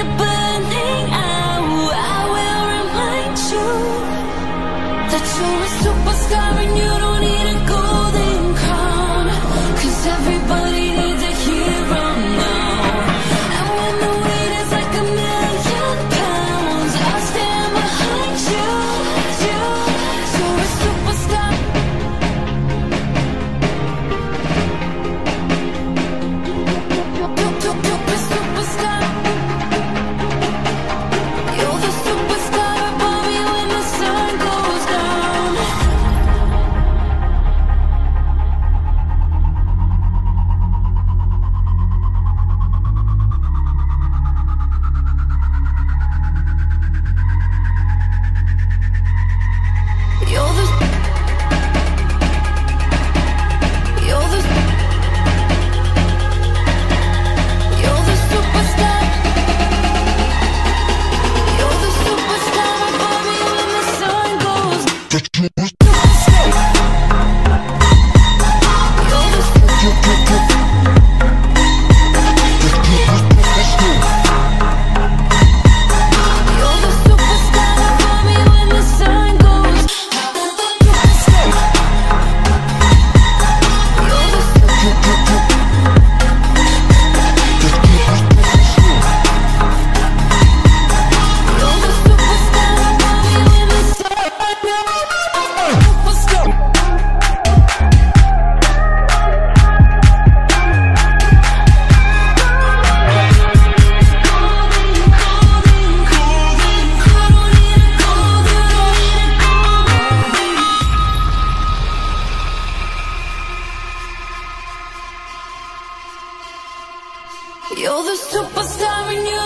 you believe the superstar You're the superstar in you.